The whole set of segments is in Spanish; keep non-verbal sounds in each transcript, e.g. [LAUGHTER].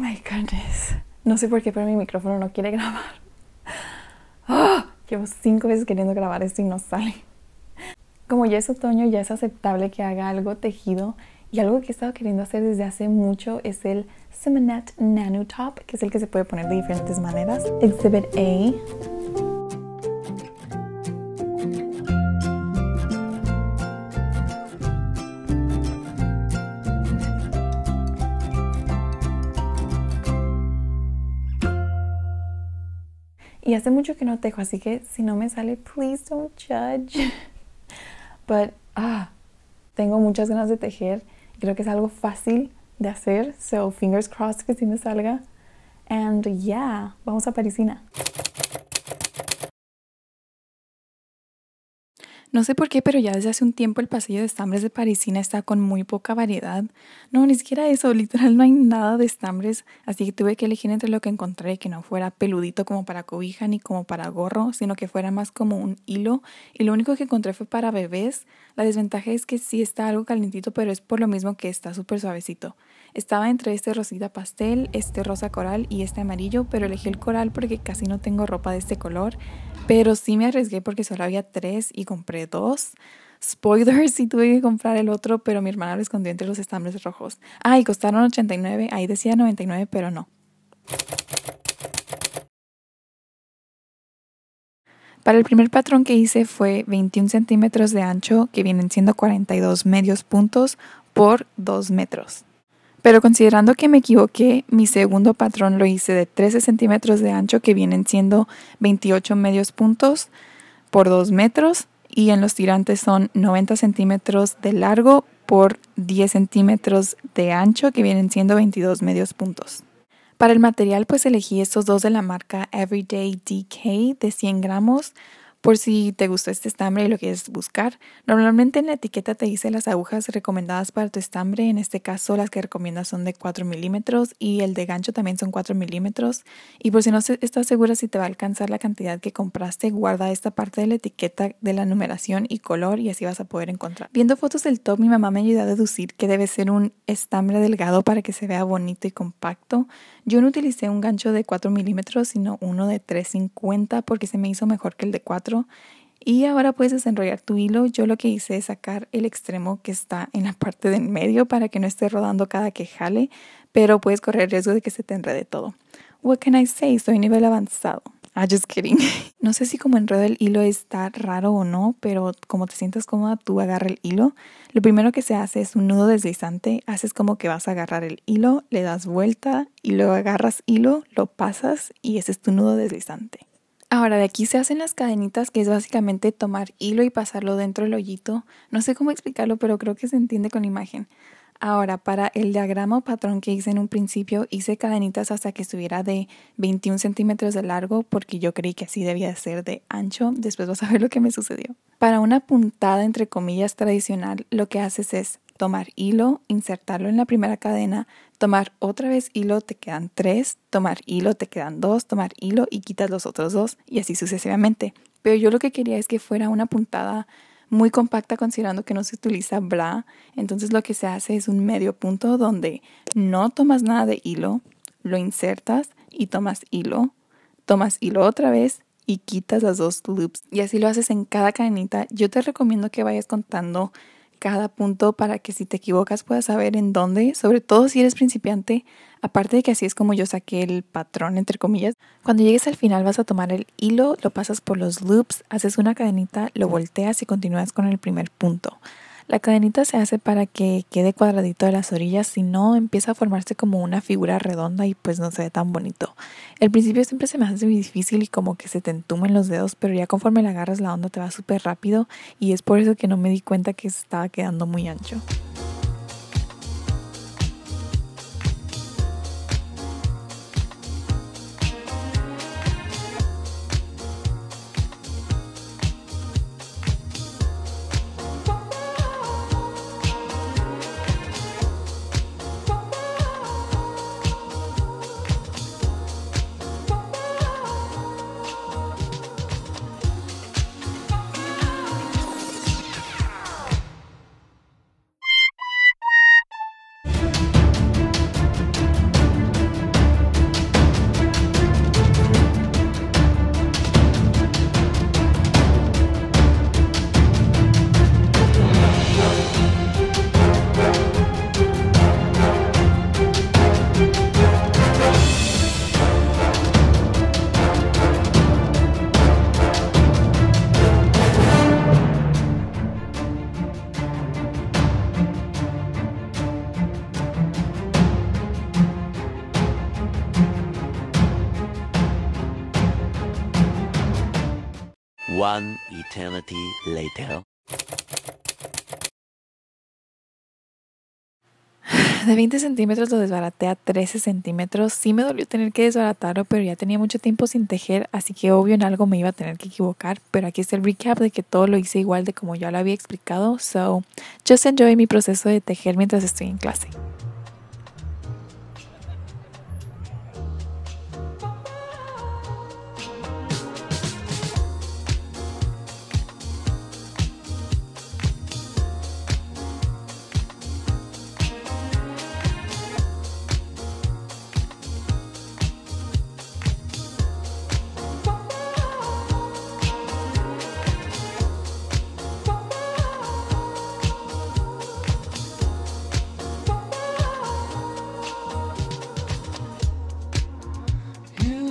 my goodness. No sé por qué, pero mi micrófono no quiere grabar. [LAUGHS] ¡Ah! Llevo cinco veces queriendo grabar esto y no sale. Como ya es otoño, ya es aceptable que haga algo tejido. Y algo que he estado queriendo hacer desde hace mucho es el Simonet Nano Top, que es el que se puede poner de diferentes maneras. Exhibit A Y hace mucho que no tejo, así que si no me sale, please don't judge. [LAUGHS] But, ah, tengo muchas ganas de tejer. Creo que es algo fácil de hacer. So, fingers crossed que sí me salga. And yeah, vamos a Parisina. No sé por qué, pero ya desde hace un tiempo el pasillo de estambres de Parisina está con muy poca variedad. No, ni siquiera eso, [LAUGHS] literal no hay nada de estambres, así que tuve que elegir entre lo que encontré, que no fuera peludito como para cobija ni como para gorro, sino que fuera más como un hilo. Y lo único que encontré fue para bebés. La desventaja es que sí está algo calentito, pero es por lo mismo que está súper suavecito. Estaba entre este rosita pastel, este rosa coral y este amarillo, pero elegí el coral porque casi no tengo ropa de este color pero sí me arriesgué porque solo había tres y compré dos. Spoiler, [LAUGHS] sí tuve que comprar el otro, pero mi hermana lo escondió entre los estambres rojos. Ah, y costaron 89, ahí decía 99, pero no. Para el primer patrón que hice fue 21 centímetros de ancho, que vienen siendo 42 medios puntos por 2 metros. Pero considerando que me equivoqué, mi segundo patrón lo hice de 13 centímetros de ancho, que vienen siendo 28 medios puntos por 2 metros, y en los tirantes son 90 centímetros de largo por 10 centímetros de ancho, que vienen siendo 22 medios puntos. Para el material, pues elegí estos dos de la marca Everyday DK de 100 gramos por si te gustó este estambre y lo quieres buscar. Normalmente en la etiqueta te dice las agujas recomendadas para tu estambre, en este caso las que recomiendas son de 4 milímetros y el de gancho también son 4 milímetros. Y por si no estás segura si te va a alcanzar la cantidad que compraste, guarda esta parte de la etiqueta de la numeración y color y así vas a poder encontrar. Viendo fotos del top, mi mamá me ayudó a deducir que debe ser un estambre delgado para que se vea bonito y compacto. Yo no utilicé un gancho de 4 milímetros, sino uno de 350 porque se me hizo mejor que el de 4. Y ahora puedes desenrollar tu hilo. Yo lo que hice es sacar el extremo que está en la parte del medio para que no esté rodando cada que jale, pero puedes correr el riesgo de que se te enrede todo. What can I say? Soy nivel avanzado. Ah, just kidding. [LAUGHS] No sé si como enredo el hilo está raro o no, pero como te sientas cómoda, tú agarra el hilo. Lo primero que se hace es un nudo deslizante. Haces como que vas a agarrar el hilo, le das vuelta y luego agarras hilo, lo pasas y ese es tu nudo deslizante. Ahora de aquí se hacen las cadenitas, que es básicamente tomar hilo y pasarlo dentro del hoyito. No sé cómo explicarlo, pero creo que se entiende con la imagen. Ahora, para el diagrama o patrón que hice en un principio, hice cadenitas hasta que estuviera de 21 centímetros de largo porque yo creí que así debía ser de ancho. Después vas a ver lo que me sucedió. Para una puntada entre comillas tradicional, lo que haces es tomar hilo, insertarlo en la primera cadena, tomar otra vez hilo, te quedan tres, tomar hilo, te quedan dos, tomar hilo y quitas los otros dos y así sucesivamente. Pero yo lo que quería es que fuera una puntada muy compacta considerando que no se utiliza bra. Entonces lo que se hace es un medio punto donde no tomas nada de hilo, lo insertas y tomas hilo, tomas hilo otra vez y quitas las dos loops. Y así lo haces en cada cadenita. Yo te recomiendo que vayas contando cada punto para que si te equivocas puedas saber en dónde, sobre todo si eres principiante, aparte de que así es como yo saqué el patrón, entre comillas. Cuando llegues al final vas a tomar el hilo, lo pasas por los loops, haces una cadenita, lo volteas y continúas con el primer punto. La cadenita se hace para que quede cuadradito de las orillas, si no empieza a formarse como una figura redonda y pues no se ve tan bonito. El principio siempre se me hace muy difícil y como que se te entumen los dedos, pero ya conforme la agarras la onda te va súper rápido y es por eso que no me di cuenta que se estaba quedando muy ancho. One eternity later. De 20 centímetros lo desbaraté a 13 centímetros. Sí me dolió tener que desbaratarlo, pero ya tenía mucho tiempo sin tejer, así que obvio en algo me iba a tener que equivocar. Pero aquí está el recap de que todo lo hice igual de como ya lo había explicado. So, just enjoy mi proceso de tejer mientras estoy en clase.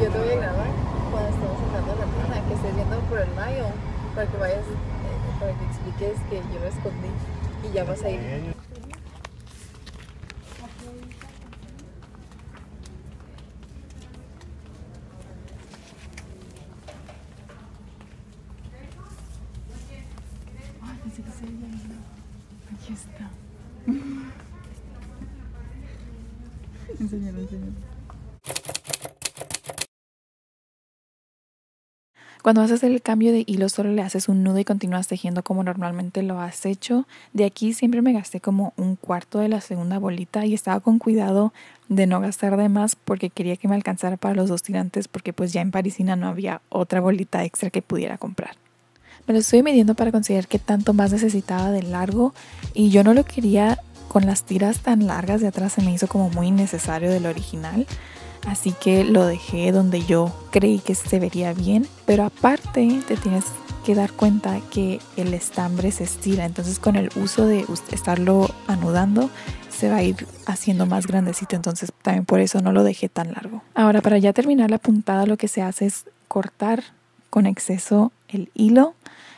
yo te voy a grabar cuando estemos entrando a la tienda, que estés viendo por el mayo, para que vayas, eh, para que expliques que yo me escondí y ya vas a ir. Ay, pensé que se. Aquí está. [LAUGHS] enséñalo, enséñalo. Cuando hacer el cambio de hilo, solo le haces un nudo y continúas tejiendo como normalmente lo has hecho. De aquí siempre me gasté como un cuarto de la segunda bolita y estaba con cuidado de no gastar de más porque quería que me alcanzara para los dos tirantes porque pues ya en Parisina no había otra bolita extra que pudiera comprar. Me lo estoy midiendo para considerar qué tanto más necesitaba de largo y yo no lo quería con las tiras tan largas de atrás, se me hizo como muy innecesario del original. Así que lo dejé donde yo creí que se vería bien. Pero aparte te tienes que dar cuenta que el estambre se estira. Entonces con el uso de estarlo anudando se va a ir haciendo más grandecito. Entonces también por eso no lo dejé tan largo. Ahora para ya terminar la puntada lo que se hace es cortar con exceso el hilo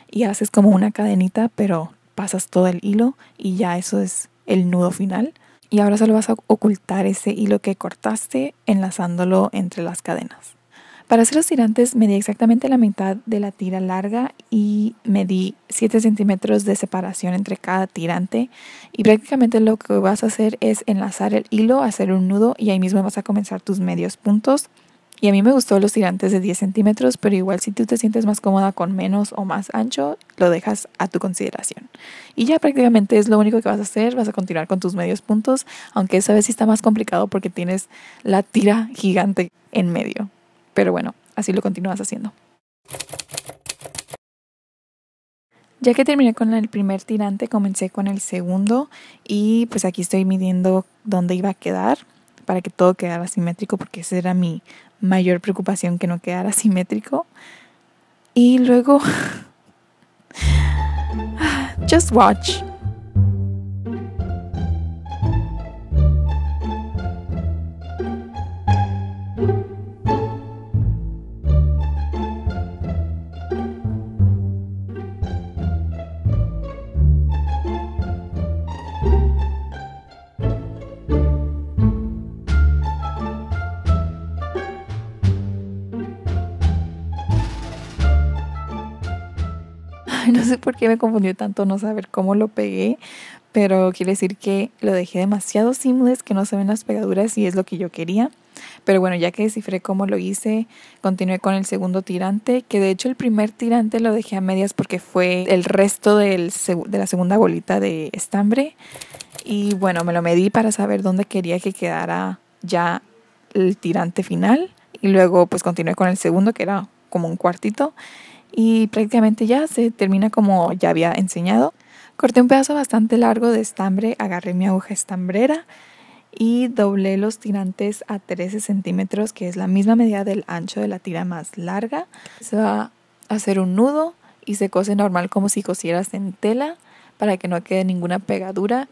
y haces como una cadenita pero pasas todo el hilo y ya eso es el nudo final. Y ahora solo vas a ocultar ese hilo que cortaste enlazándolo entre las cadenas. Para hacer los tirantes medí exactamente la mitad de la tira larga y medí 7 centímetros de separación entre cada tirante y prácticamente lo que vas a hacer es enlazar el hilo, hacer un nudo y ahí mismo vas a comenzar tus medios puntos. Y a mí me gustó los tirantes de 10 centímetros, pero igual si tú te sientes más cómoda con menos o más ancho, lo dejas a tu consideración. Y ya prácticamente es lo único que vas a hacer, vas a continuar con tus medios puntos, aunque esa vez está más complicado porque tienes la tira gigante en medio. Pero bueno, así lo continúas haciendo. Ya que terminé con el primer tirante, comencé con el segundo y pues aquí estoy midiendo dónde iba a quedar para que todo quedara simétrico porque esa era mi mayor preocupación que no quedara simétrico. Y luego [LAUGHS] just watch. [LAUGHS] no sé por qué me confundió tanto no saber cómo lo pegué, pero quiere decir que lo dejé demasiado seamless, que no se ven las pegaduras y es lo que yo quería. Pero bueno, ya que descifré cómo lo hice, continué con el segundo tirante, que de hecho el primer tirante lo dejé a medias porque fue el resto de la segunda bolita de estambre. Y bueno, me lo medí para saber dónde quería que quedara ya el tirante final. Y luego pues continué con el segundo, que era como un cuartito y prácticamente ya se termina como ya había enseñado. Corté un pedazo bastante largo de estambre, agarré mi aguja estambrera y doblé los tirantes a 13 centímetros, que es la misma medida del ancho de la tira más larga. Se va a hacer un nudo y se cose normal como si cosieras en tela para que no quede ninguna pegadura.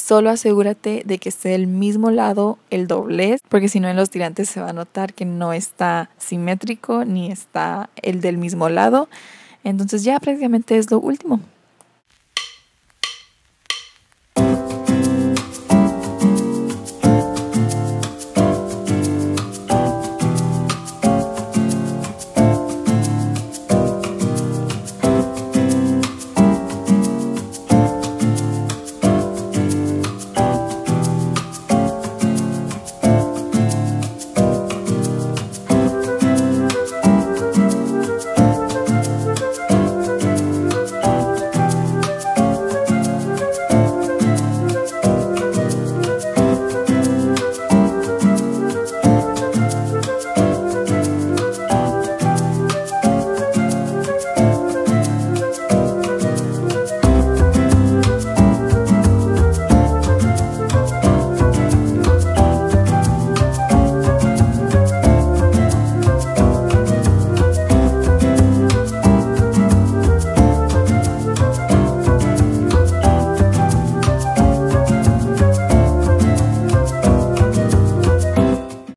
Solo asegúrate de que esté del mismo lado el doblez, porque si no en los tirantes se va a notar que no está simétrico ni está el del mismo lado. Entonces ya prácticamente es lo último.